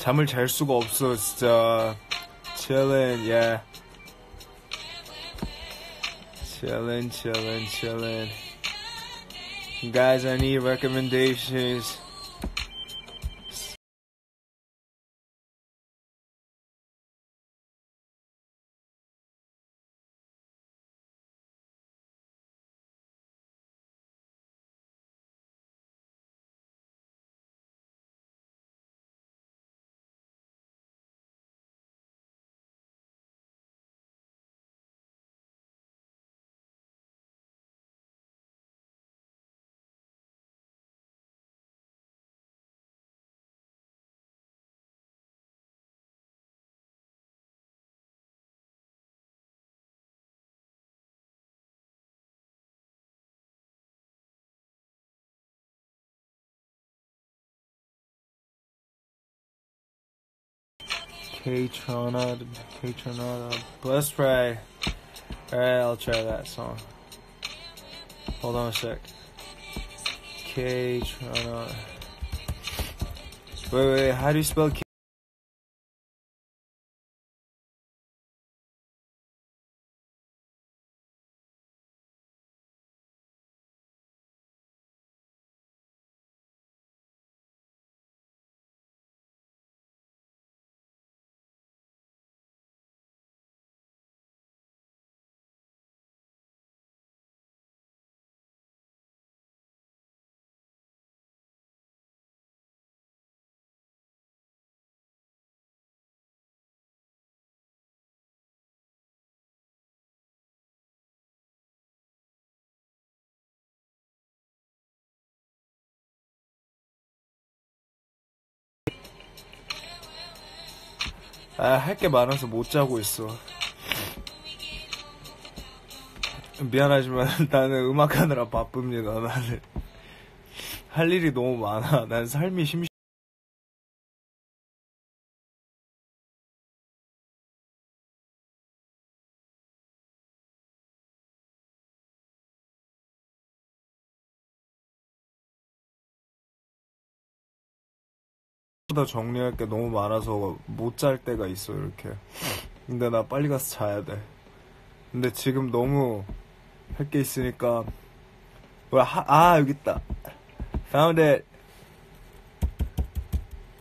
잠을 잘 수가 없어 진짜 chillin yeah chillin chillin chillin guys I need recommendations K-Trona, K-Trona, Bless Pray. Alright, I'll try that song. Hold on a sec. K-Trona. Wait, wait, how do you spell K? 아, 할 게 많아서 못 자고 있어. 미안하지만 나는 음악하느라 바쁩니다. 나는 할 일이 너무 많아. 난 삶이 심심. 다 정리할 게 너무 많아서 못 잘 때가 있어 이렇게. 근데 나 빨리 가서 자야 돼. 근데 지금 너무 할 게 있으니까 아 여기 있다. Found it.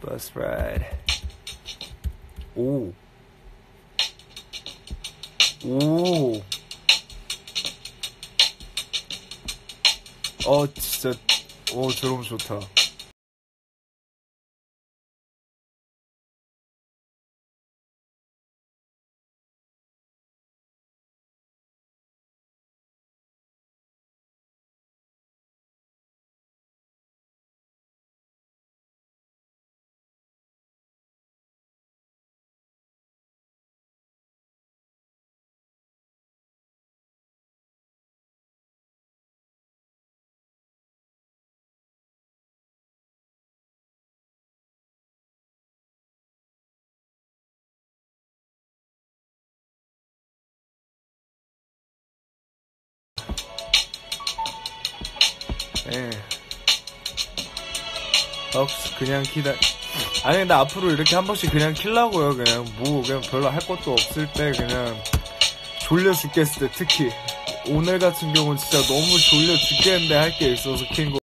Bus ride. 오. 오. 어 진짜 오 저러면 좋다. 예. 헉스 그냥 키다. 아니 근데 앞으로 이렇게 한 번씩 그냥 킬라고요. 그냥 뭐 그냥 별로 할 것도 없을 때 그냥 졸려 죽겠을 때 특히 오늘 같은 경우는 진짜 너무 졸려 죽겠는데 할 게 있어서 킨 거.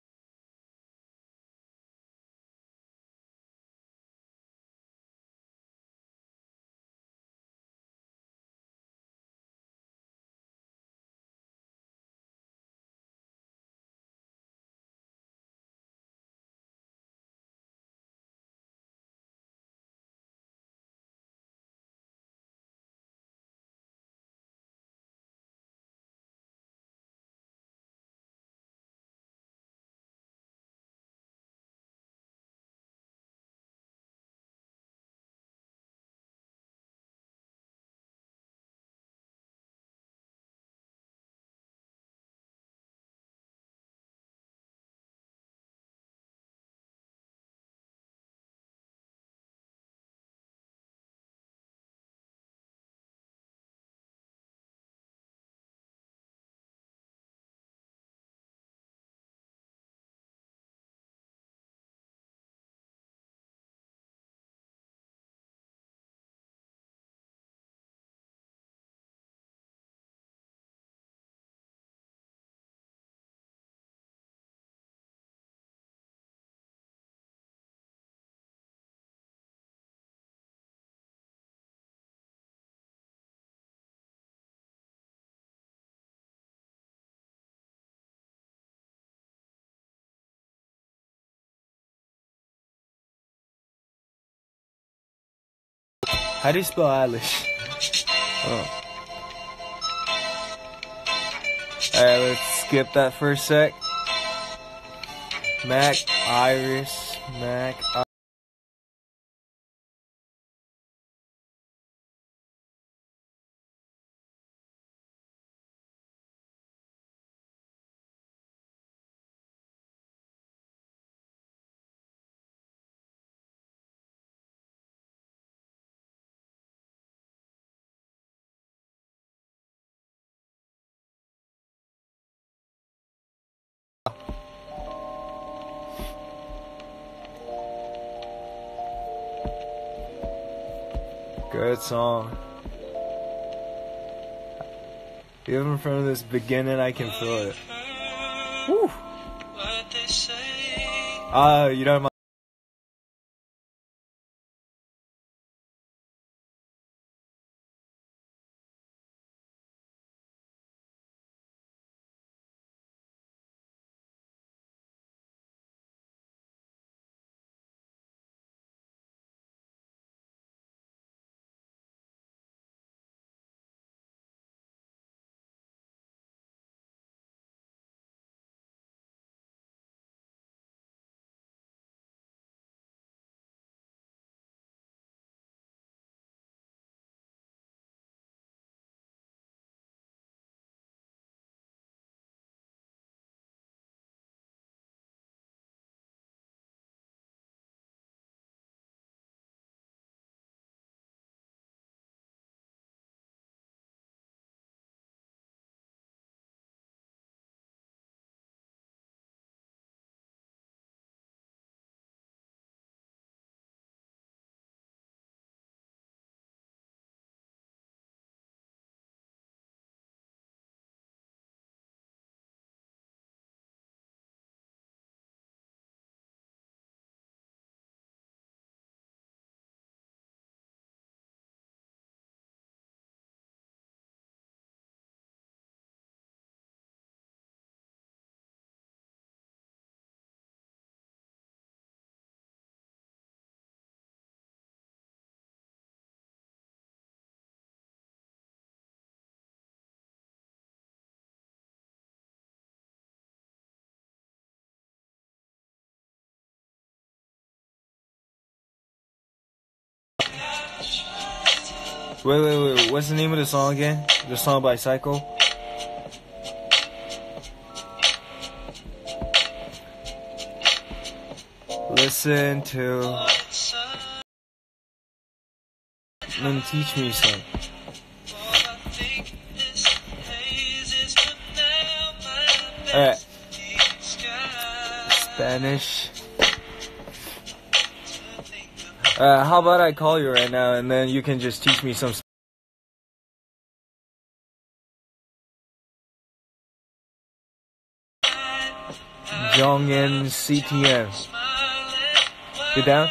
How do you spell Eilish? Oh. Alright, let's skip that for a sec. Mac, Ayres, Mac, Good song. Even from this beginning, I can feel it. Woo! Ah, uh, you know. Wait, wait, wait. What's the name of the song again? The song by Psycho? Listen to. Then teach me some. Alright. Spanish. Uh, how about I call you right now and then you can just teach me some. Jongin CTM. You down?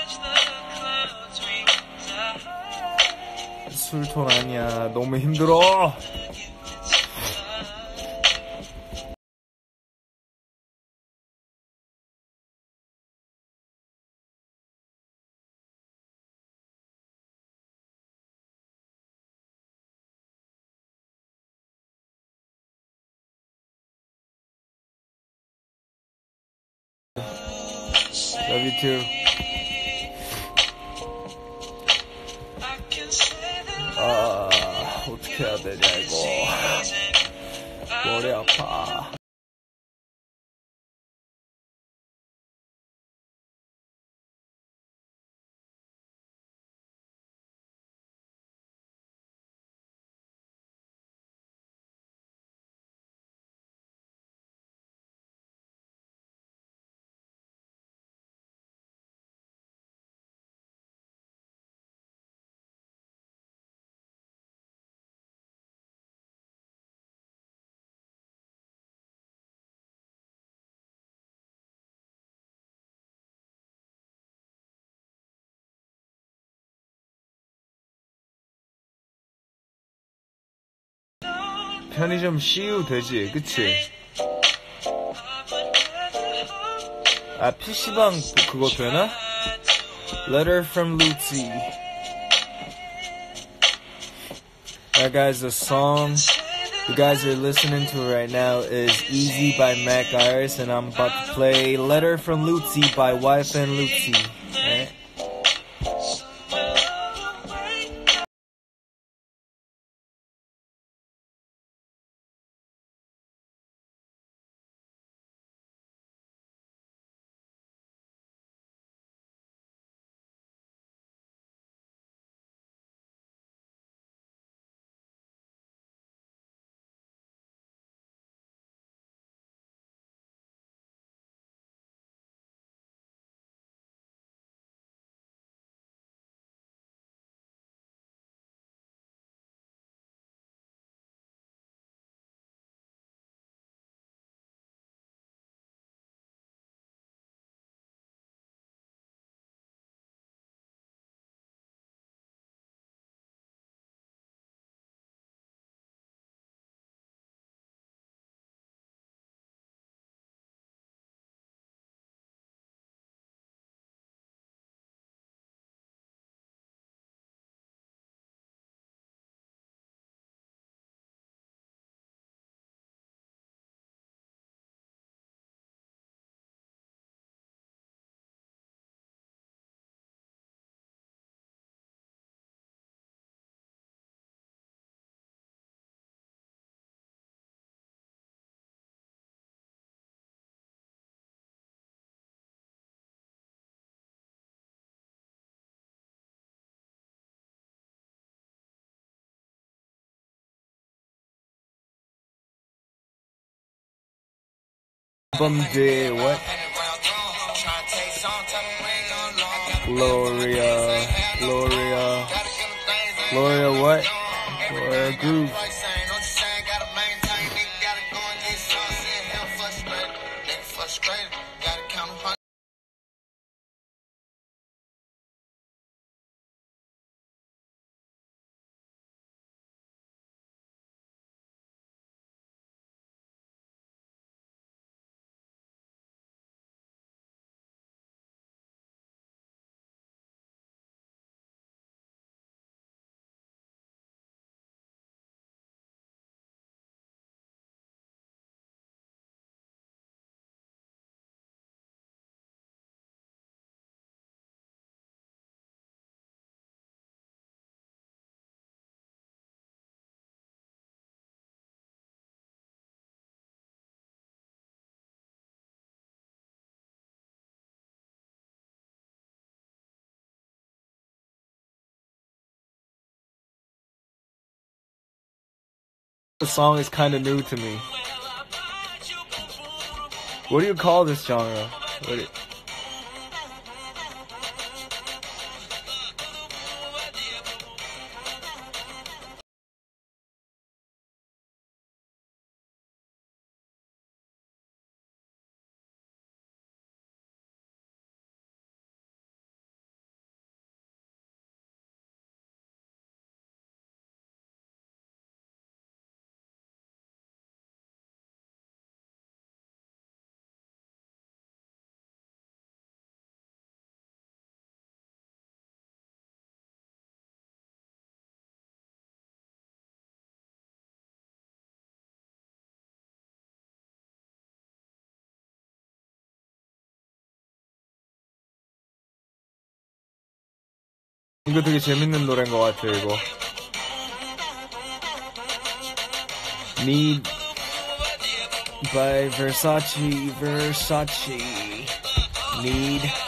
술톤 아니야. 너무 힘들어. Love you too. 아, 어떻게 해야 되냐, 이거. 머리 아파. 편의점 CU 되지, 그치? 아, PC방 그거 되나? Letter from Lucy. That guy's a song. You guys are listening to right now is Easy by Mac Ayres, and I'm about to play Letter from Lucy by Wife and Lucy. Album de what? Gloria, Gloria, Gloria what? Gloria Groove. The song is kind of new to me. What do you call this genre? 이거 되게 재밌는 노래인 것 같아, 이거. Need by Versace, Versace. Need.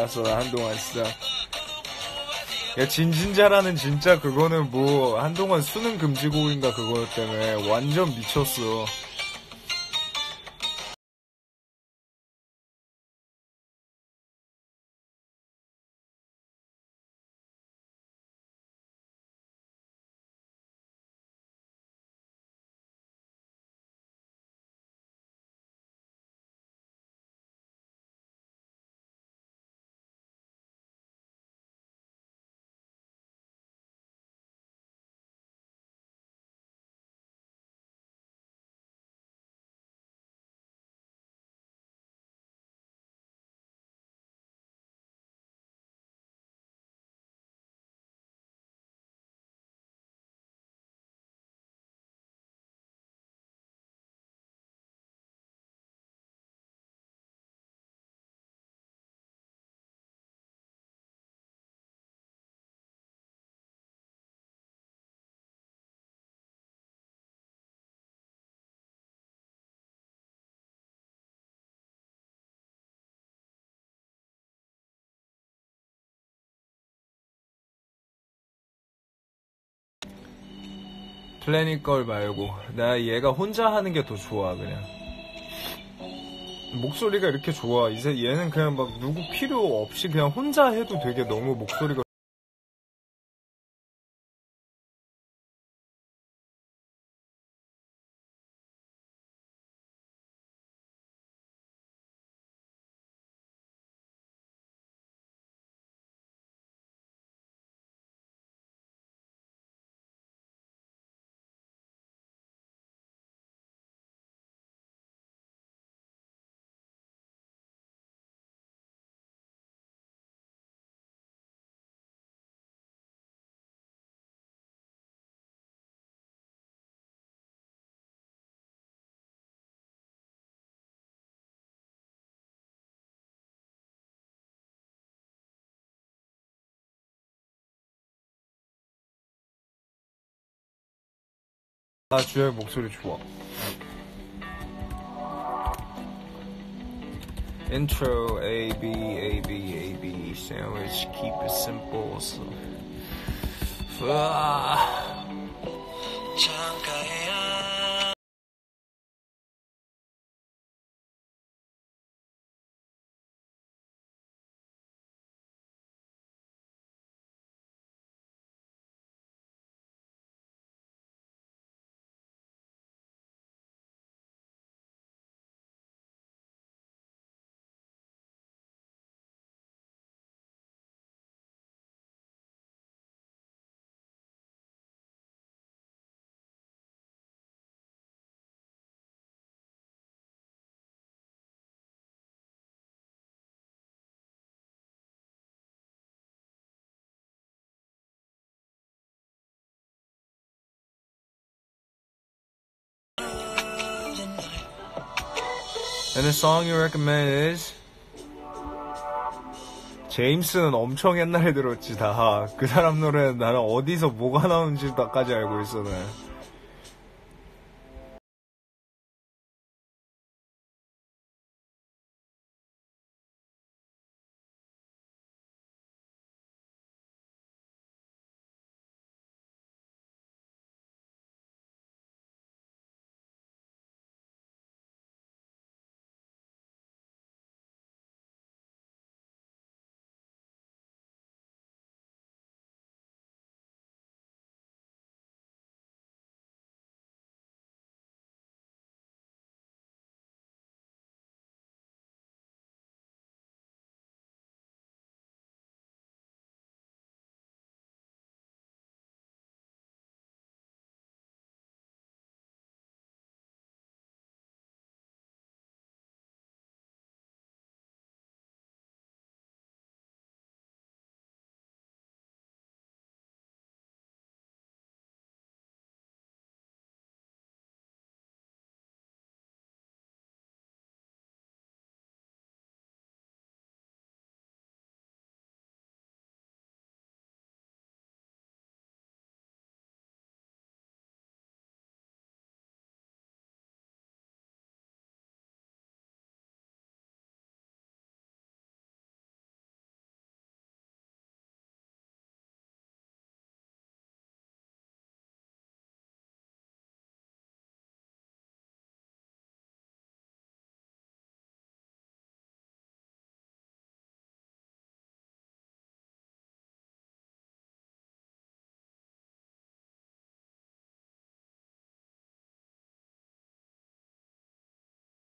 왔어 한동안 진짜. 야 진진자라는 진짜 그거는 뭐 한동안 수능 금지곡인가 그거 때문에 완전 미쳤어 플래닛 걸 말고 나 얘가 혼자 하는 게 더 좋아 그냥. 목소리가 이렇게 좋아. 이제 얘는 그냥 막 누구 필요 없이 그냥 혼자 해도 되게 너무 목소리가 아 주혁 목소리 좋아 Intro A B A B A B sandwich keep it simple so 아. And the song you recommend is 제임스는 엄청 옛날에 들었지 다. 그 사람 노래는 나는 어디서 뭐가 나오는지까지 알고 있어 난.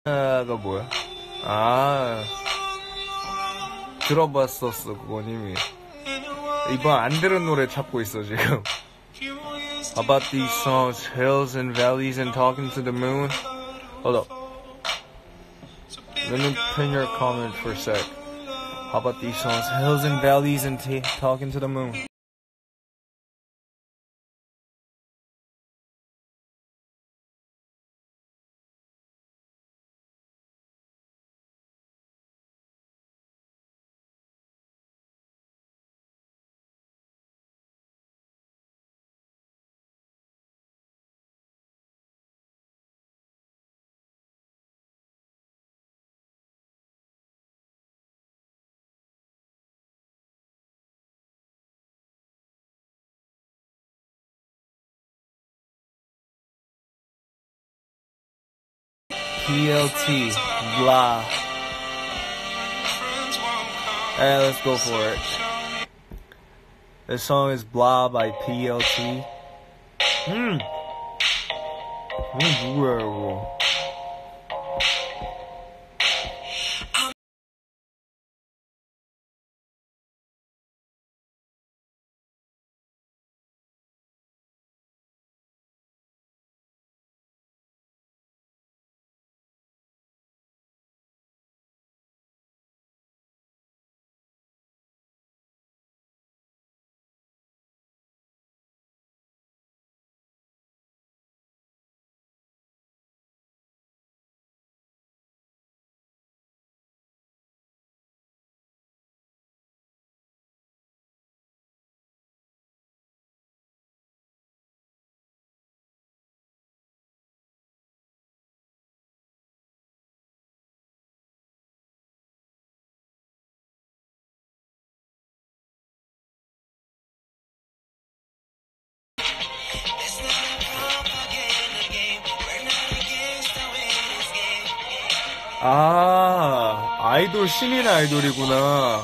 가 뭐야? 아 들어봤었어 그건 이미 이번 안 들은 노래 찾고 있어 지금 About these songs, hills and valleys and talking to the moon Hold up Let me pin your comment for a sec How about these songs, hills and valleys and t- talking to the moon PLT. Blah. Alright, let's go for it. This song is Blah by PLT. 음. 이 아, 아이돌 신인 아이돌이구나.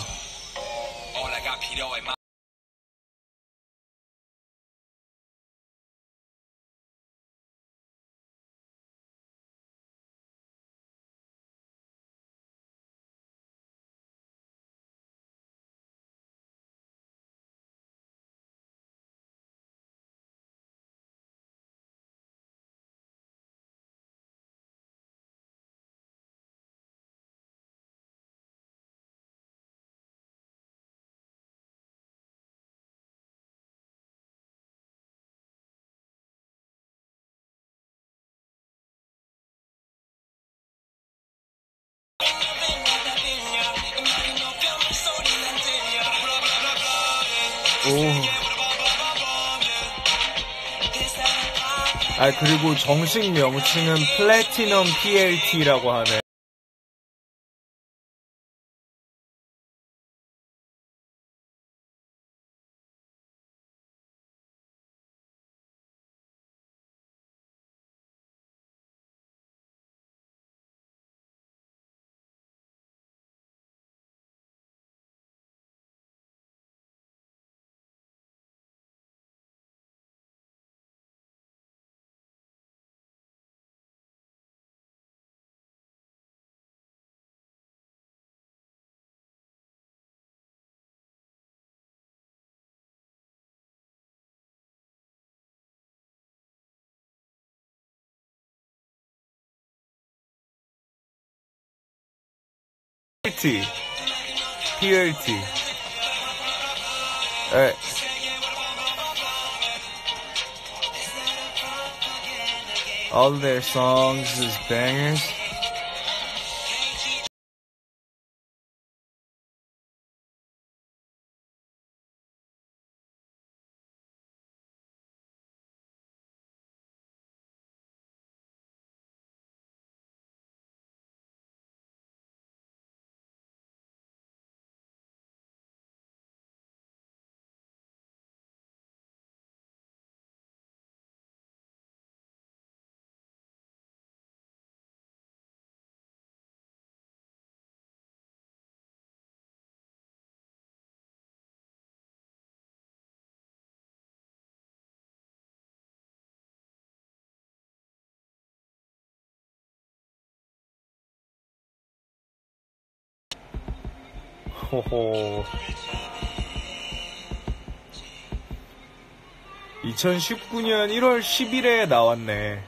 오. 아, 그리고 정식 명칭은 플래티넘 PLT라고 하네. PLT. PLT. Alright. All their songs is bangers. 호호. 2019년 1월 10일에 나왔네.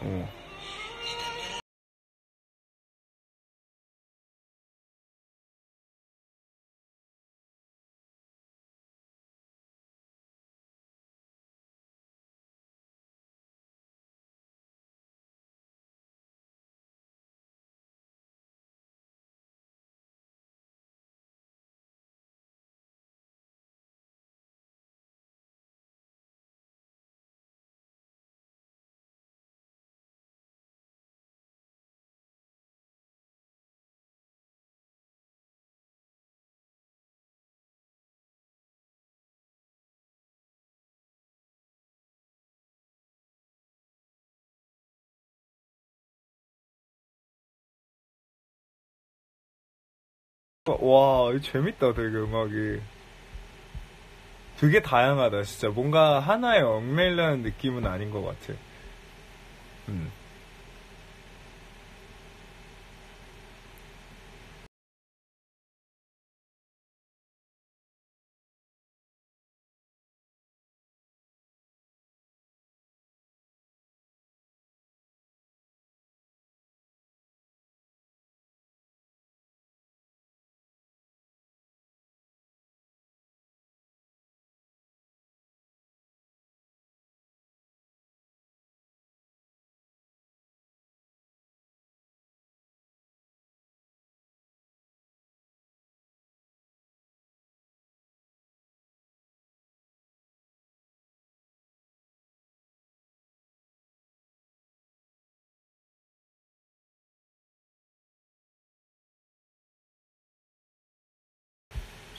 어. 와, 재밌다, 되게 음악이. 되게 다양하다, 진짜. 뭔가 하나에 얽매이려는 느낌은 아닌 것 같아. 음.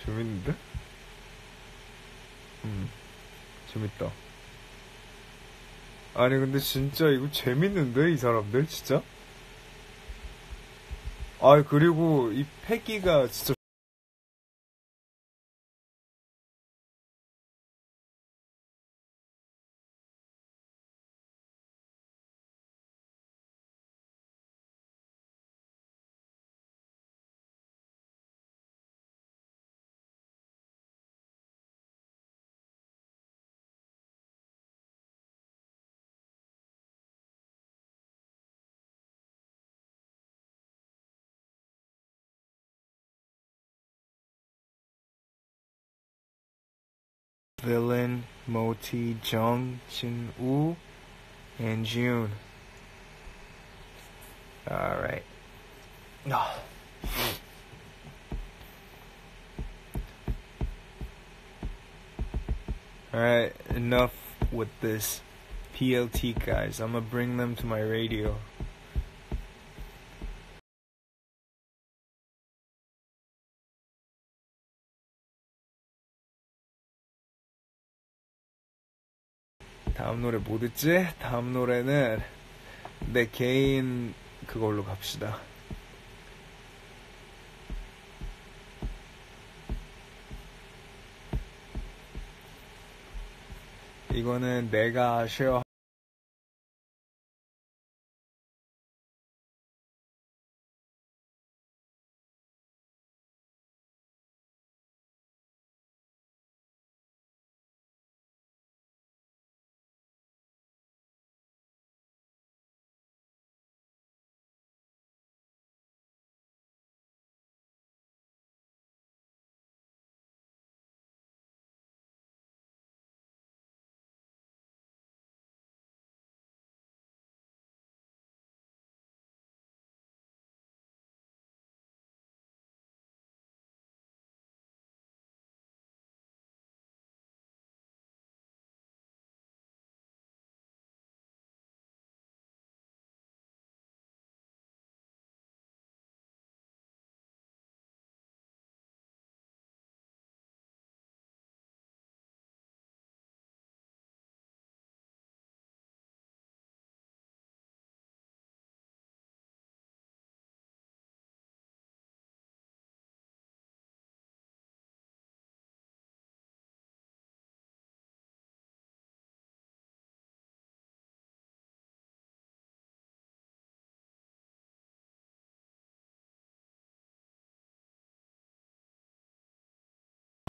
재밌는데? 음, 재밌다. 아니, 근데 진짜 이거 재밌는데, 이 사람들? 진짜? 아, 그리고 이 패기가 진짜 Villain, Moti, Jung, Jin Woo, and June. Alright. Oh. Alright, enough with this PLT guys. I'm gonna bring them to my radio. 다음 노래 뭐 듣지? 다음 노래는 내 개인 그걸로 갑시다. 이거는 내가 쉐어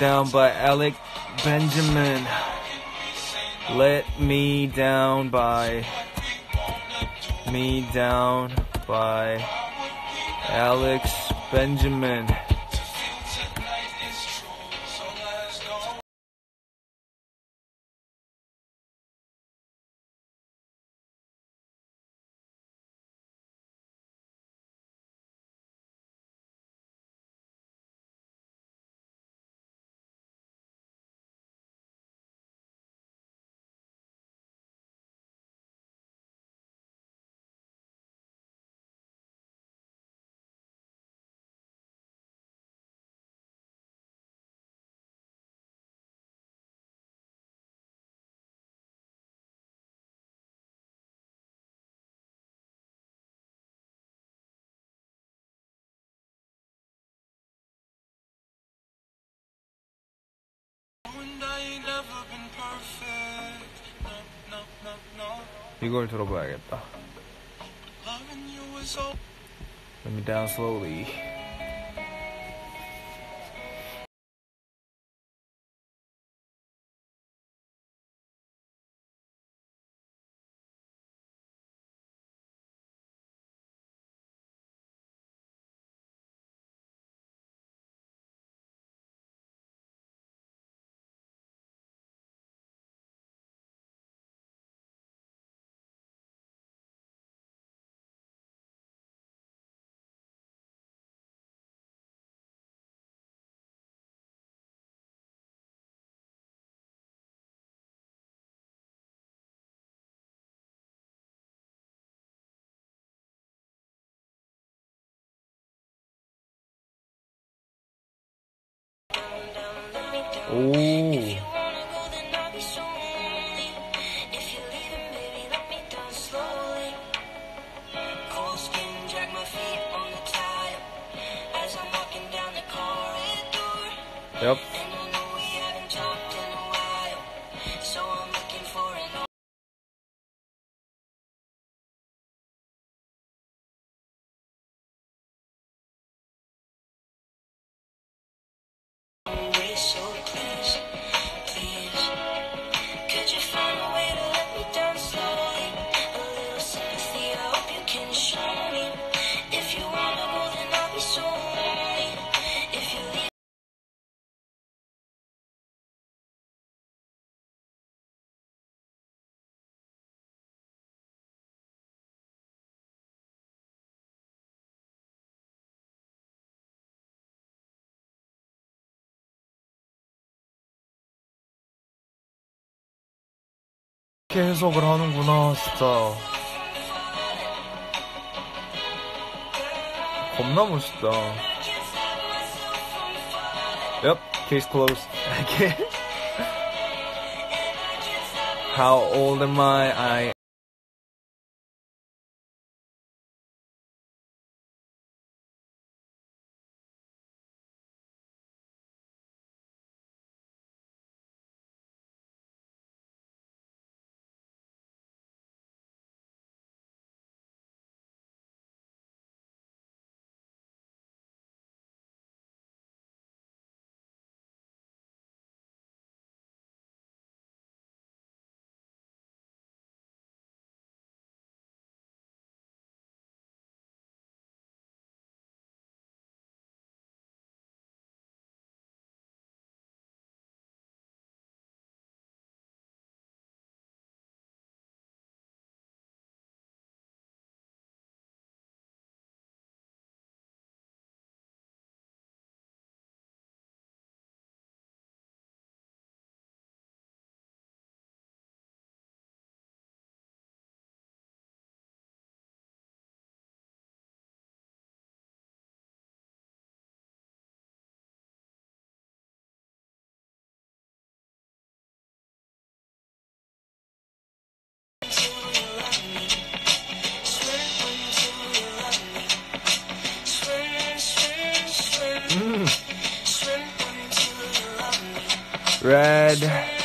down by Alec Benjamin. Let me down by me down by Alex Benjamin. 이걸 들어봐야겠다. Let me down slowly. Yep. 이렇게 해석을 하는구나 진짜 겁나 멋있다 Yep, case closed How old am I? I Red.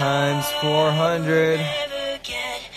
Times 400. Never get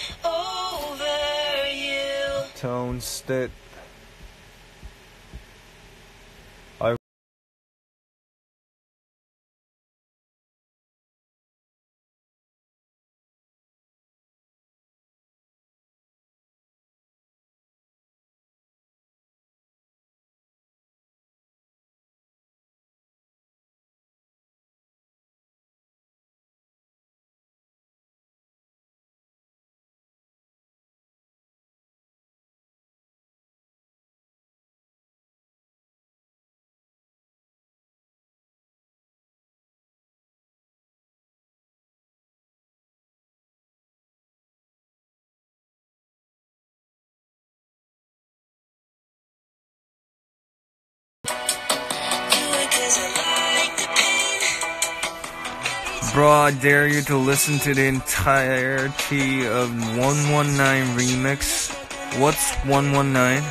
Bro, I dare you to listen to the entirety of 119 Remix. What's 119?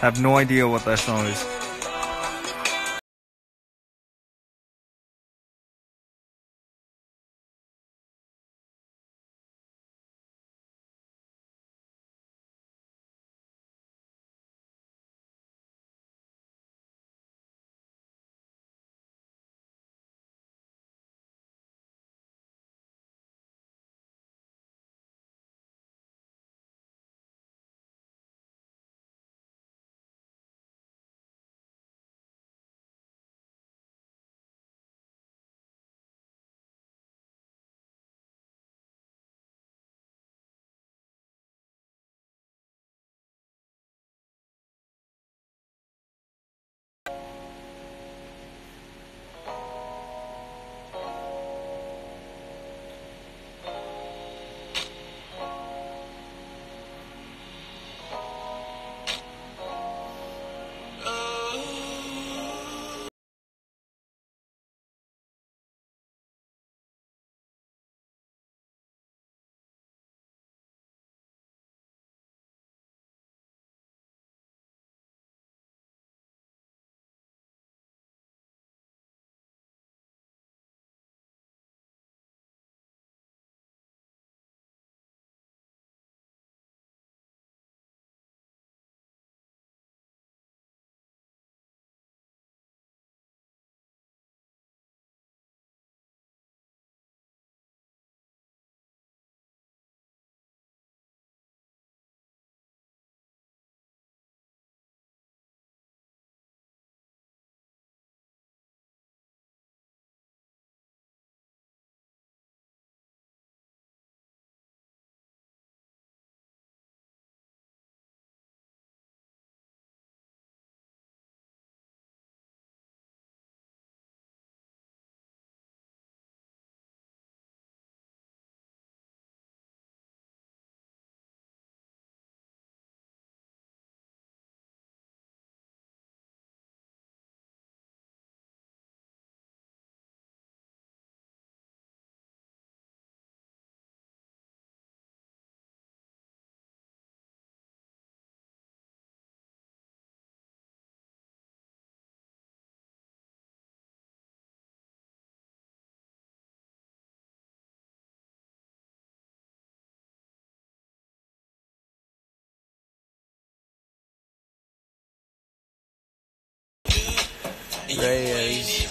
Have no idea what that song is. Reyes.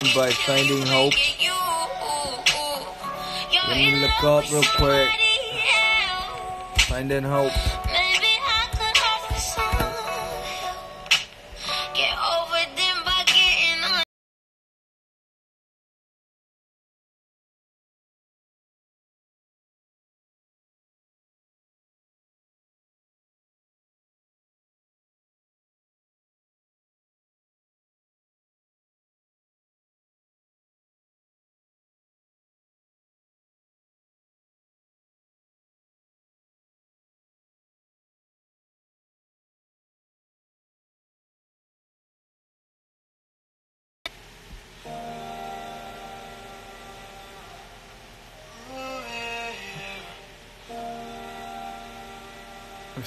By Finding Hope. Let me look up real quick. Finding Hope.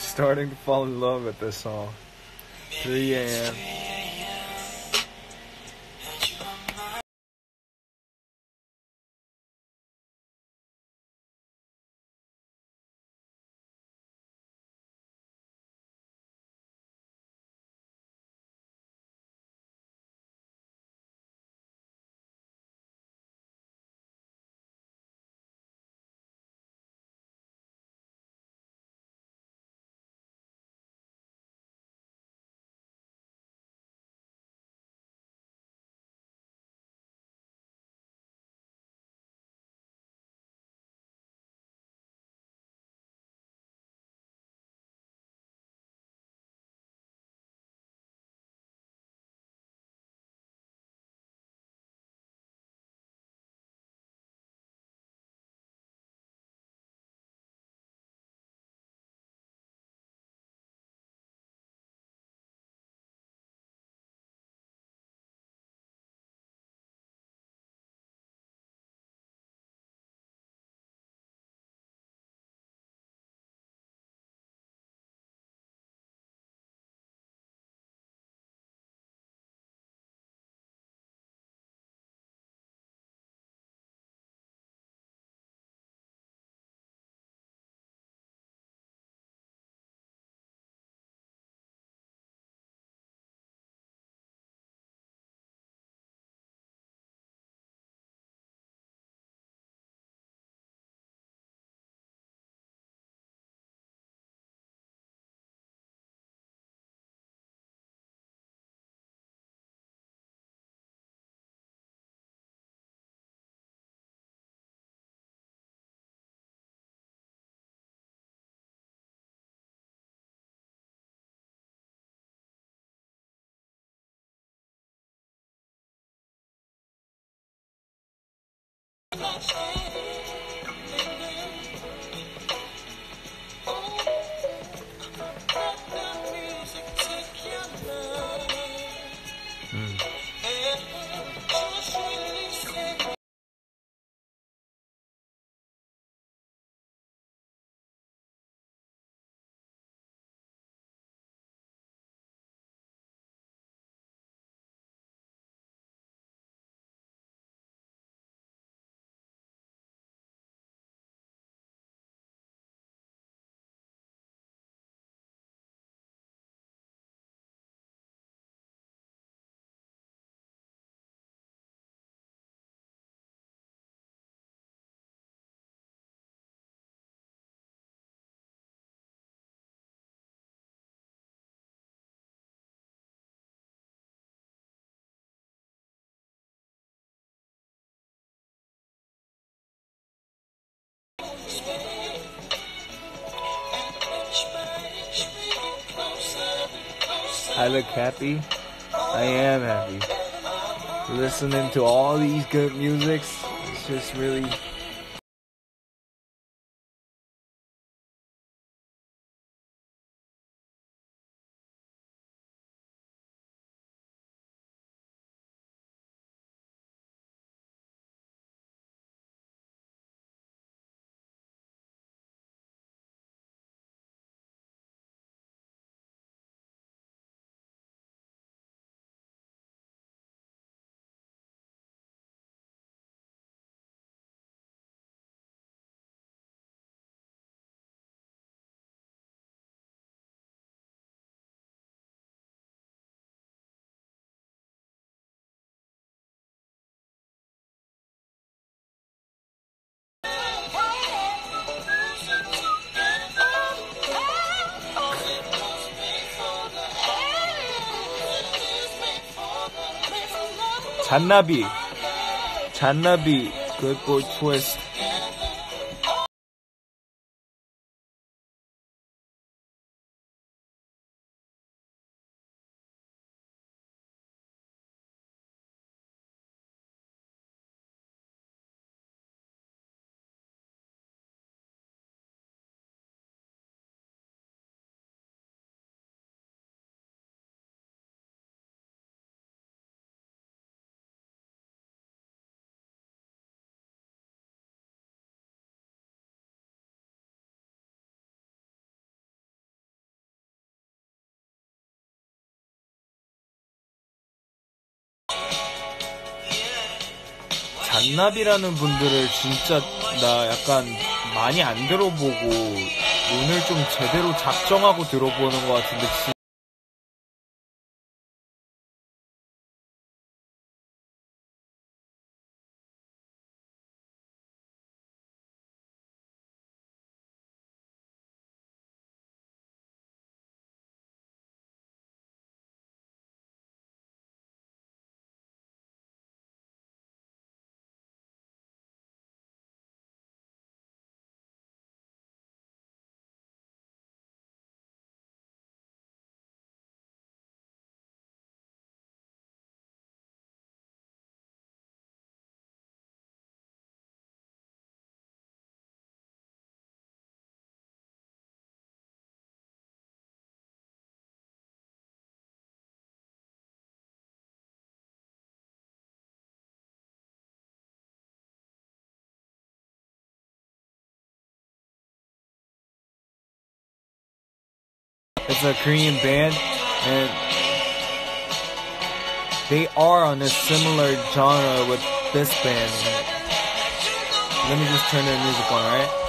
Starting to fall in love with this song. 3 a.m. Thank you. I look happy. I am happy. Listening to all these good musics, it's just really 잔나비. 잔나비. 그걸 보이스 잔나비라는 분들을 진짜 나 약간 많이 안 들어보고 오늘 좀 제대로 작정하고 들어보는 것 같은데 It's a Korean band and they are on a similar genre with this band. Let me just turn their music on, right?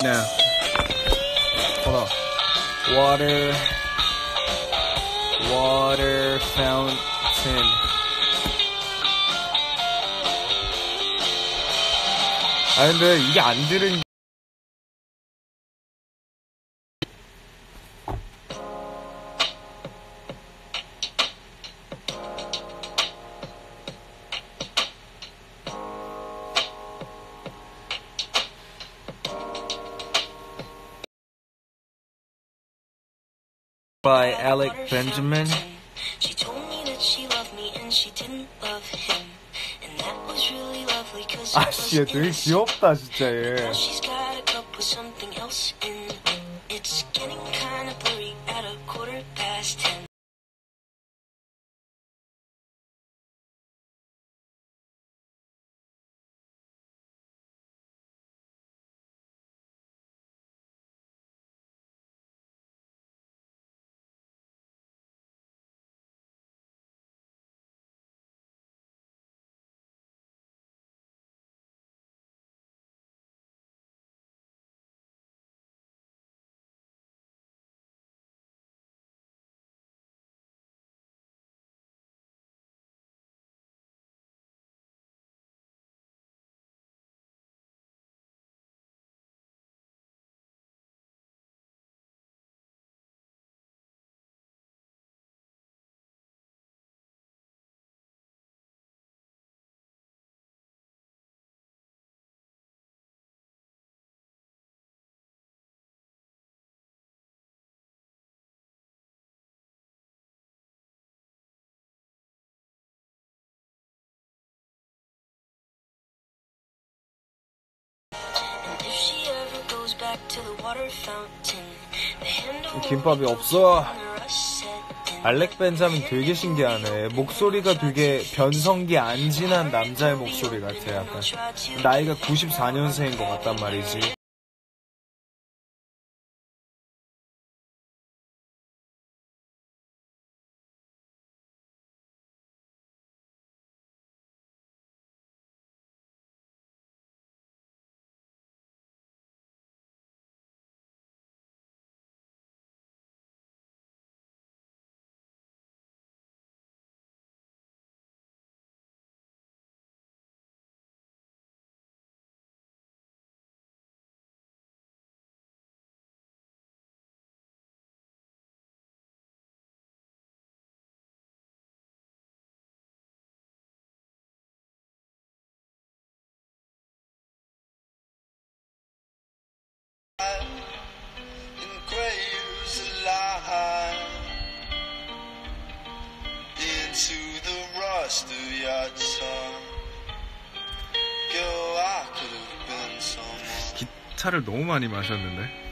Now, hold on. Water, water fountain. 아 근데 이게 안 들은 by Alec Benjamin. She told me that she loved me and she didn't love him. And that was really lovely cause it 아, was 씨, 얘 되게 innocent. 귀엽다, 진짜 얘. Now she's got a cup with something else in. 김밥이 없어. 알렉 벤자민 되게 신기하네. 목소리가 되게 변성기 안 지난 남자의 목소리 같아. 약간 나이가 94년생인 것 같단 말이지. 차를 너무 많이 마셨는데.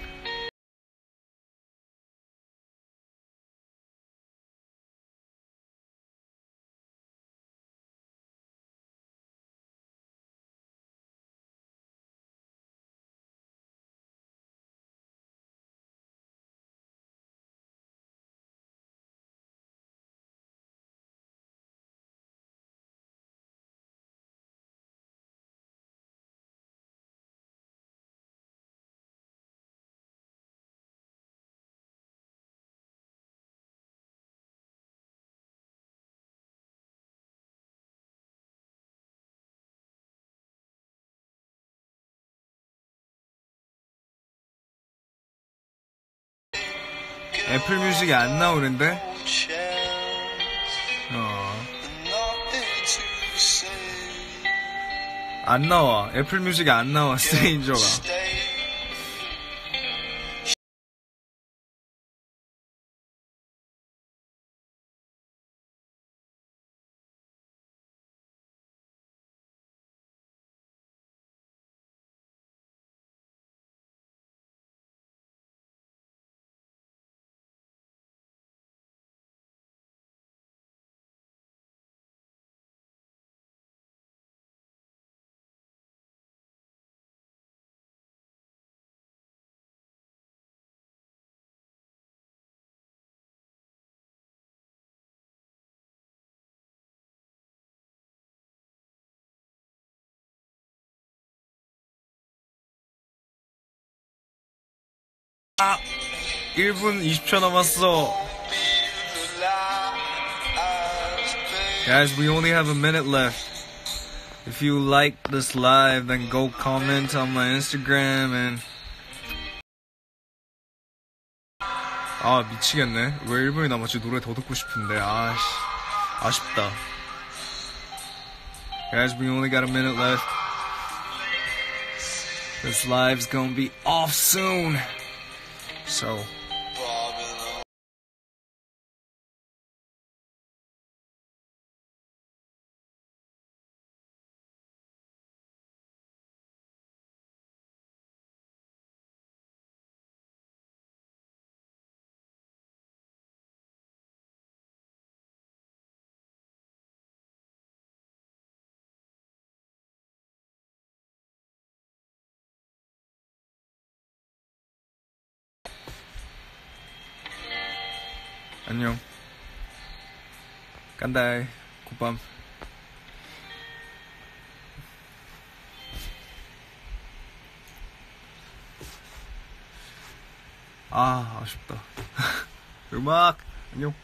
애플 뮤직이 안 나오는데? 어. 안 나와. 애플 뮤직이 안 나와, 스트레인저가. 아! 1분 20초 남았어. Guys, we only have a minute left. If you like this live, then go comment on my Instagram and. 아, 미치겠네. 왜 1분이 남았지? 노래 더 듣고 싶은데. 아씨. 아쉽다. Guys, we only got a minute left. This live's gonna be off soon. So. 깐다이. 굿밤. 아, 아쉽다. 음악! 안녕.